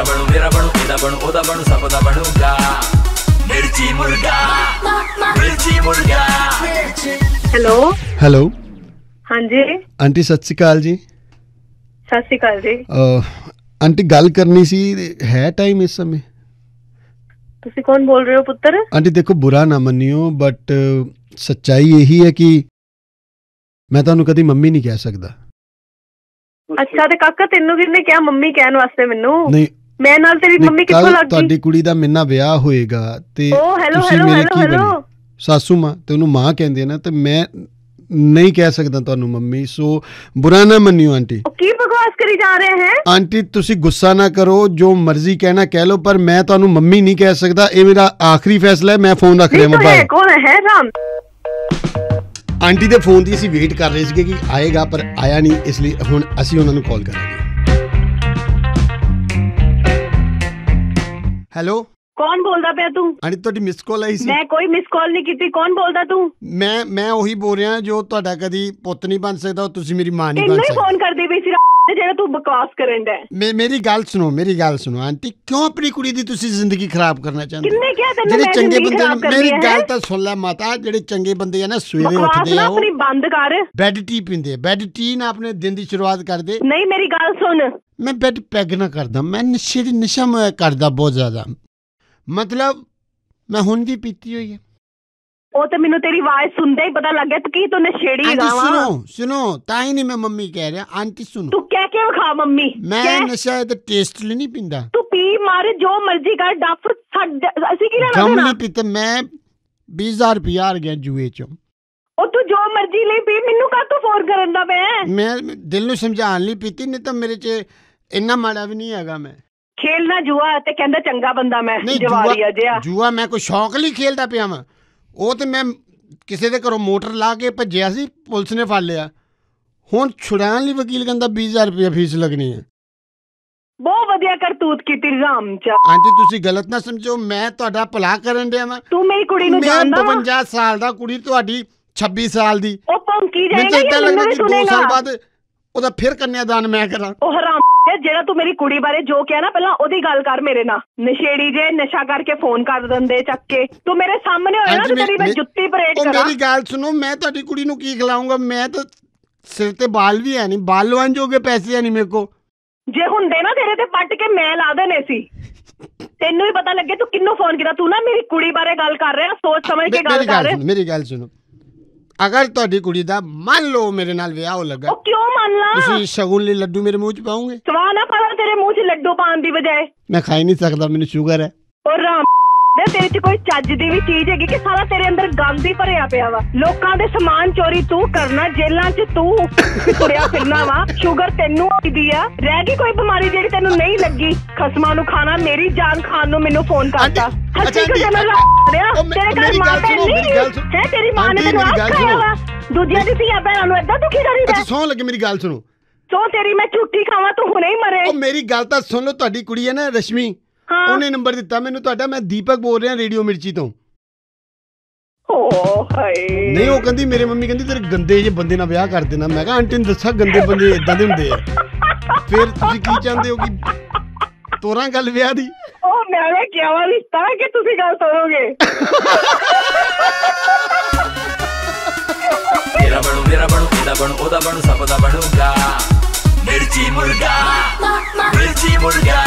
ਤੇਰਾ ਬਣੂ ਮੇਰਾ ਬਣੂ ਇਹਦਾ ਬਣੂ ਉਹਦਾ ਬਣੂ ਸਭ ਦਾ ਬਣੂਗਾ। ਮਿਰਚੀ ਮੁਰਗਾ ਮਿਰਚੀ ਮੁਰਗਾ। ਹੈਲੋ? ਹੈਲੋ। ਹਾਂਜੀ। ਆਂਟੀ ਸਤਿ ਸ਼੍ਰੀ ਅਕਾਲ ਜੀ। ਸਤਿ ਸ਼੍ਰੀ ਅਕਾਲ ਜੀ। ਆਂਟੀ ਗੱਲ ਕਰਨੀ ਸੀ ਹੈ ਟਾਈਮ ਇਸ ਸਮੇਂ? ਤੁਸੀਂ ਕੌਣ ਬੋਲ ਰਹੇ ਹੋ ਪੁੱਤਰ? ਆਂਟੀ ਦੇਖੋ ਬੁਰਾ ਨਾ ਮੰਨਿਓ ਬਟ ਸੱਚਾਈ ਇਹੀ ਹੈ ਕਿ ਮੈਂ ਤੁਹਾਨੂੰ ਕਦੀ ਮੰਮੀ ਨਹੀਂ ਕਹਿ ਸਕਦਾ। ਅੱਛਾ ਤੇ ਕਾਕਾ ਤੈਨੂੰ ਕਿਹਨੇ ਕਿਹਾ ਮੰਮੀ ਕਹਿਣ ਵਾਸਤੇ ਮੈਨੂੰ? ਨਹੀਂ ਮੈਂ ਨਾਲ ਤੇਰੀ ਮੰਮੀ ਕਿੱਥੋਂ ਲੱਗ ਗਈ? ਤੁਹਾਡੀ ਕੁੜੀ ਦਾ ਮੇਨਾ ਵਿਆਹ ਹੋਏਗਾ ਤੇ ਤੁਸੀਂ ਹੈਲੋ ਮੇਰੇ ਹੈਲੋ ਕੀ ਬਣੇ? ਸਾਸੂ ਮਾਂ ਤੇ ਉਹਨੂੰ ਮਾਂ ਕਹਿੰਦੇ ਨਾ ਤੇ ਮੈਂ ਨਹੀਂ ਕਹਿ ਸਕਦਾ ਤੁਹਾਨੂੰ ਮੰਮੀ ਸੋ ਬੁਰਾ ਨਾ ਮੰਨਿਓ ਆਂਟੀ। ਕੀ ਬਕਵਾਸ ਕਰੀ ਜਾ ਰਹੇ ਹੈ? ਆਂਟੀ ਤੁਸੀਂ ਗੁੱਸਾ ਨਾ ਕਰੋ ਜੋ ਮਰਜ਼ੀ ਕਹਿਣਾ ਕਹਿ ਲਓ ਪਰ ਮੈਂ ਤੁਹਾਨੂੰ ਮੰਮੀ ਨਹੀਂ ਕਹਿ ਸਕਦਾ ਇਹ ਮੇਰਾ ਆਖਰੀ ਫੈਸਲਾ ਹੈ ਮੈਂ ਫੋਨ ਰੱਖ ਰਿਹਾ ਮੋਬਾਈਲ ਕੌਣ ਹੈ ਰਾਮ? ਆਂਟੀ ਦੇ ਫੋਨ ਦੀ ਅਸੀਂ ਵੇਟ ਕਰ ਰਹੇ ਸੀਗੇ ਕਿ ਆਏਗਾ ਪਰ ਆਇਆ ਨਹੀਂ ਇਸ ਲਈ ਹੁਣ ਅਸੀਂ ਉਹਨਾਂ ਨੂੰ ਕਾਲ ਕਰਾਂਗੇ। ਹੈਲੋ? ਕੌਣ ਬੋਲਦਾ ਪਿਆ ਤੂੰ? ਆਂਟੀ ਤੁਹਾਡੀ ਮਿਸ ਕਾਲ ਆਈ ਸੀ। ਮੈਂ ਕੋਈ ਮਿਸ ਕਾਲ ਨਹੀਂ ਕੀਤੀ ਕੌਣ ਬੋਲਦਾ ਤੂੰ? ਮੈਂ ਮੈਂ ਉਹੀ ਬੋਲ ਰਿਹਾ ਜੋ ਤੁਹਾਡਾ ਕਦੀ ਪੁੱਤ ਨਹੀਂ ਬਣ ਸਕਦਾ ਉਹ ਤੁਸੀਂ ਮੇਰੀ ਮਾਂ ਨਹੀਂ ਤੈਨੂੰ ਬਣ ਸਕਦੇ। ਫੋਨ ਕਰਦੀ ਪਈ ਸੀ ਜਿਹੜਾ ਤੂੰ ਬਕਵਾਸ ਕਰਨ ਦਾ ਮੇਰੀ ਗੱਲ ਸੁਣੋ ਮੇਰੀ ਗੱਲ ਸੁਣੋ ਆਂਟੀ ਕਿਉਂ ਆਪਣੀ ਕੁੜੀ ਦੀ ਤੁਸੀਂ ਜ਼ਿੰਦਗੀ ਖਰਾਬ ਕਰਨਾ ਚਾਹੁੰਦੇ? ਕਿੰਨੇ ਕਿਹਾ ਤੈਨੂੰ ਜਿਹੜੇ ਮੈਂ ਚੰਗੇ ਬੰਦੇ ਨੇ ਮੇਰੀ? ਗੱਲ ਤਾਂ ਸੁਣ ਲੈ ਮਾਤਾ ਜਿਹੜੇ ਚੰਗੇ ਬੰਦੇ ਆ ਨਾ ਸਵੇਰੇ ਉੱਠਦੇ ਨਾ ਆ ਉਹ ਆਪਣੀ ਬੰਦ ਕਰ। ਬੈੱਡ ਟੀ ਪੀਂਦੇ ਬੈੱਡ ਟੀ ਨਾਲ ਆਪਣੇ ਦਿਨ ਦੀ ਸ਼ੁਰੂਆਤ ਕਰਦੇ। ਨਹੀਂ ਮੇਰੀ ਗੱਲ ਸੁਣ। ਮੈਂ ਬੈੱਡ ਪੈਗ ਨਾ ਕਰਦਾ ਮੈਂ ਨਸ਼ੇ ਦੀ ਨਸ਼ਾ ਮੈਂ ਕਰਦਾ ਬਹੁਤ ਜ਼ਿਆਦਾ। ਮਤਲਬ ਮੈਂ ਹੁਣ ਵੀ ਪੀਤੀ ਹੋਈ ਹੈ ਉਹ ਤੇ ਮੈਨੂੰ ਤੇਰੀ ਆਵਾਜ਼ ਸੁਣਦੇ ਹੀ ਪਤਾ ਲੱਗ ਗਿਆ ਤੂੰ ਕੀ ਤੂੰ ਨਸ਼ੇੜੀ ਆਂਟੀ ਹੈਗਾ ਵਾ ਸੁਣੋ ਸੁਣੋ ਤਾਂ ਹੀ ਨਹੀਂ ਮੈਂ ਮੰਮੀ ਕਹਿ ਰਿਹਾ ਆਂਟੀ ਸੁਣੋ। ਤੂੰ ਕਹਿ ਕੇ ਵਿਖਾ ਮੰਮੀ? ਮੈਂ ਕਹਿ। ਨਸ਼ਾ ਤੇ ਟੇਸਟ ਲਈ ਨਹੀਂ ਪੀਂਦਾ। ਤੂੰ ਪੀ ਮਾਰ ਜੋ ਮਰਜ਼ੀ ਕਰ ਡੱਫ ਛੱਡ ਅਸੀਂ ਕੀ ਲੈਣਾ ਗਮ? ਨਹੀਂ ਪੀਤਾ ਮੈਂ 20000 ਰੁਪਇਆ ਹਾਰ ਗਿਆ ਜੂਏ ਚੋਂ। ਉਹ ਤੂੰ ਜੋ ਮਰਜ਼ੀ ਲਈ ਪੀ ਮੈਨੂੰ ਕਾ ਤੂੰ ਫੋਨ ਕਰਨ ਦਾ ਮੈਂ? ਮੈਂ ਦਿਲ ਨੂੰ ਸਮਝਾਉਣ ਲਈ ਪੀਤੀ ਨਹੀਂ ਤਾਂ ਮੇਰੇ 'ਚ ਇੰਨਾ ਮਾੜਾ ਵੀ ਨਹੀਂ ਹੈਗਾ ਮੈਂ। ਖੇਲਣਾ ਜੂਆ ਤੇ ਕਹਿੰਦਾ ਚੰਗਾ ਬੰਦਾ ਮੈਂ ਨਹੀਂ ਜਵਾਰੀ ਆ ਜਿਆ ਜੂਆ ਮੈਂ ਕੋਈ ਸ਼ੌਕ ਲਈ ਖੇਲਦਾ ਪਿਆ ਵਾਂ। ਉਹ ਤੇ ਮੈਂ ਕਿਸੇ ਦੇ ਘਰੋਂ ਮੋਟਰ ਲਾ ਕੇ ਭੱਜਿਆ ਸੀ ਪੁਲਿਸ ਨੇ ਫੜ ਲਿਆ। ਹੁਣ ਛੁਡਾਉਣ ਲਈ ਵਕੀਲ ਕਹਿੰਦਾ 20000 ਰੁਪਇਆ ਫੀਸ ਲੱਗਣੀ ਹੈ। ਬਹੁਤ ਵਧੀਆ ਕਰਤੂਤ ਕੀਤੀ ਰਾਮ ਚ। ਆਂਟੀ ਤੁਸੀਂ ਗਲਤ ਨਾ ਸਮਝੋ ਮੈਂ ਤੁਹਾਡਾ ਭਲਾ ਕਰਨ ਡਿਆ ਵਾਂ। ਤੂੰ ਮੇਰੀ ਕੁੜੀ ਨੂੰ ਮੈਂ ਜਾਣਦਾ ਵਾ? 52 ਸਾਲ ਦਾ ਕੁੜੀ ਤੁਹਾਡੀ 26 ਸਾਲ ਦੀ। ਉਹ ਮੈਨੂੰ ਜਾਏਗਾ ਮੈਨੂੰ ਲੱਗਦਾ ਵੀ ਕਿ 2 ਸਾਲ ਬਾਅਦ ਉਹਦਾ ਫਿਰ ਕੰਨਿਆਦਾਨ ਮੈਂ ਕਰਾਂ। ਉਹ ਹਰਾਮ ਹੈ, ਜਿਹੜਾ ਤੂੰ ਮੇਰੀ ਕੁੜੀ ਬਾਰੇ ਜੋ ਕਿਹਾ ਨਾ ਪਹਿਲਾਂ ਉਹਦੀ ਗੱਲ ਕਰ ਮੇਰੇ ਨਾਲ। ਨਸ਼ੇੜੀ ਜੇ ਨਸ਼ਾ ਕਰਕੇ ਫੋਨ ਕਰ ਦਿੰਦੇ ਚੱਕ ਕੇ। ਤੂੰ ਮੇਰੇ ਸਾਹਮਣੇ ਹੋਇਆ ਨਾ ਤੇ ਤੇਰੀ ਮੈਂ ਮੇ- ਜੁੱਤੀ ਪਰੇਡ ਉਹ ਕਰਾਂ। ਮੇਰੀ ਗੱਲ ਸੁਣੋ ਮੈਂ ਤੁਹਾਡੀ ਕੁੜੀ ਨੂੰ ਕੀ ਖਿਲਾਉਂਗਾ ਮੈਂ ਤਾਂ ਸਿਰ ਤੇ ਬਾਲ ਵੀ ਹੈ ਨਹੀਂ। ਬਾਲ ਲਵਾਉਣ ਜੋਗੇ ਪੈਸੇ ਹੈ ਨਹੀਂ ਮੇਰੇ ਕੋ ਜੇ ਹੁੰਦੇ ਨਾ ਤੇਰੇ ਤੇ ਪੱਟ ਕੇ ਮੈਂ ਲਾ ਦੇਣੇ ਸੀ। ਤੈਨੂੰ ਹੀ ਪਤਾ ਲੱਗੇ ਤੂੰ ਕਿੰਨੂੰ ਫੋਨ ਕੀਤਾ। ਤੂੰ ਨਾ ਮੇਰੀ ਕੁੜੀ ਬਾਰੇ ਗੱਲ ਕਰ ਰਿਹਾ ਸੋਚ ਸਮਝ ਕੇ ਗੱਲ ਮੇਰੀ ਕਰ ਗੱਲ ਸੁਣੋ ਮੇਰੀ ਗੱਲ ਸੁਣੋ। ਅਗਰ ਤੁਹਾਡੀ ਕੁੜੀ ਦਾ ਮੰਨ ਲਓ ਮੇਰੇ ਨਾਲ ਵਿਆਹ ਹੋ ਲੱਗਾ ਉਹ ਕਿਉਂ ਮੰਨ ਲਾ? ਤੁਸੀਂ ਸ਼ਗੁਨ ਲਈ ਲੱਡੂ ਮੇਰੇ ਮੂੰਹ 'ਚ ਪਾਉਂਗੇ ਸਵਾਹ ਨਾ ਪਾਣਾ ਤੇਰੇ ਮੂੰਹ 'ਚ ਲੱਡੂ ਪਾਉਣ ਦੀ ਬਜਾਏ। ਮੈਂ ਖਾ ਹੀ ਨਹੀਂ ਸਕਦਾ ਮੈਨੂੰ ਸ਼ੂਗਰ ਹੈ। ਉਹ ਰਾਮ ਦੇ ਤੇਰੇ 'ਚ ਕੋਈ ਚੱਜ ਦੀ ਵੀ ਚੀਜ਼ ਹੈਗੀ ਕਿ ਸਾਰਾ ਤੇਰੇ ਅੰਦਰ ਗੰਦ ਹੀ ਭਰਿਆ ਪਿਆ ਵਾ। ਲੋਕਾਂ ਦੇ ਸਮਾਨ ਚੋਰੀ ਤੂੰ ਕਰਨਾ ਜੇਲਾਂ 'ਚ ਤੂੰ ਤੁਰਿਆ ਫਿਰਨਾ ਵਾ। ਸ਼ੂਗਰ ਤੈਨੂੰ ਆਈਦੀ ਆ। ਰਹਿ ਗਈ ਕੋਈ ਬਿਮਾਰੀ ਜਿਹੜੀ ਤੈਨੂੰ ਨਹੀਂ ਲੱਗੀ। ਖਸਮਾਂ ਨੂੰ ਖਾਣਾ ਮੇਰੀ ਜਾਨ ਖਾਣ ਨੂੰ ਮੈਨੂੰ ਫੋਨ ਕਰਤਾ। ਆਂਟੀ, ਹੱਸੀ ਅੱਛਾ ਕਿਉਂ ਆਂਟੀ, ਜਨਾ ਰਿਹਾ ਤੇਰੇ ਘਰ ਮਾਂ ਭੈਣ ਨਹੀਂ। ਹੈ? ਤੇਰੀ ਮਾਂ ਨੇ ਤੈਨੂੰ ਆਪ ਖਾਇਆ। ਵਾ। ਦੂਜਿਆਂ ਦੀ ਧੀਆਂ ਭੈਣਾਂ ਨੂੰ ਏਦਾਂ ਦੁਖੀ ਕਰੀਦਾ ਸੌਂ ਲੱਗੇ ਮੇਰੀ ਗੱਲ ਸੁਣੋ। ਸੋ ਤੇਰੀ ਮੈਂ ਝੂਠੀ ਖਾਵਾਂ ਤੂੰ ਹੁਣੇ ਹੀ ਮਰੇ। ਉਹ ਮੇਰੀ ਗੱਲ ਤਾਂ ਸੁਣ ਲਓ ਤੁਹਾਡੀ ਕੁੜੀ ਹੈ ਨਾ ਰਸ਼ਮੀ। ਹਾਂ ਉਹਨੇ ਨੰਬਰ ਦਿੱਤਾ ਮੈਨੂੰ ਤੁਹਾਡਾ ਮੈਂ ਦੀਪਕ ਬੋਲ ਰਿਹਾ ਰੇਡੀਓ ਮਿਰਚੀ ਤੋਂ। ਓ ਹਾਏ। ਨਹੀਂ ਉਹ ਕਹਿੰਦੀ ਮੇਰੇ ਮੰਮੀ ਕਹਿੰਦੀ ਤੇਰੇ ਗੰਦੇ ਜਿਹੇ ਬੰਦੇ ਨਾਲ ਵਿਆਹ ਕਰ ਦੇਣਾ। ਮੈਂ ਕਿਹਾ ਆਂਟੀ ਨੂੰ ਦੱਸਾਂ ਗੰਦੇ ਬੰਦੇ ਇਦਾਂ ਦੇ ਹੁੰਦੇ ਆ। ਫਿਰ ਤੁਸੀਂ ਕੀ ਚਾਹੁੰਦੇ ਹੋ ਕਿ ਤੋਰਾਂ ਗੱਲ ਵਿਆਹ ਦੀ? ਉਹ ਮੈਂ ਕਿਹਾ ਵਾ ਰਿਸ਼ਤਾ ਕਿ ਤੁਸੀਂ ਗੱਲ ਤੋਰੋਗੇ। ਤੇਰਾ ਬਣੂ ਮੇਰਾ ਬਣੂ ਇਹਦਾ ਬਣੂ? ਉਹਦਾ ਬਣੂ ਸਭ ਦਾ ਬਣੂਗਾ। ਮਿਰਚੀ ਮੁਰਗਾ ਮਿਰਚੀ ਮੁਰਗਾ।